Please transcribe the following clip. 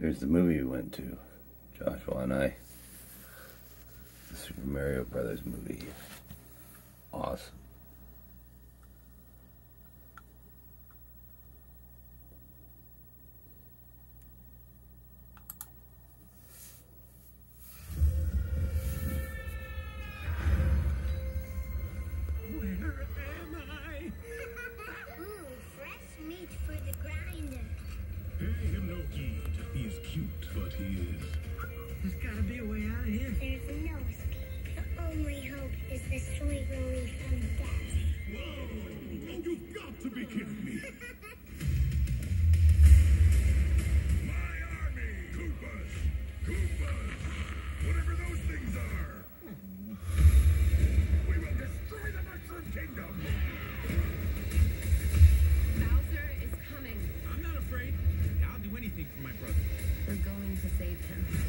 There's the movie we went to, Joshua and I. The Super Mario Brothers movie. Awesome. Where am fresh meat for the grinder. Pay him no heed. He is cute, but he is. There's gotta be a way out of here. There's no escape. The only hope is the sweet relief from death. Whoa! Oh, you've got to be kidding me. My army! Koopas! Koopas! Whatever those things are! We will destroy the Mushroom Kingdom! Bowser is coming. I'm not afraid. I'll do anything for my brother. We're going to save him.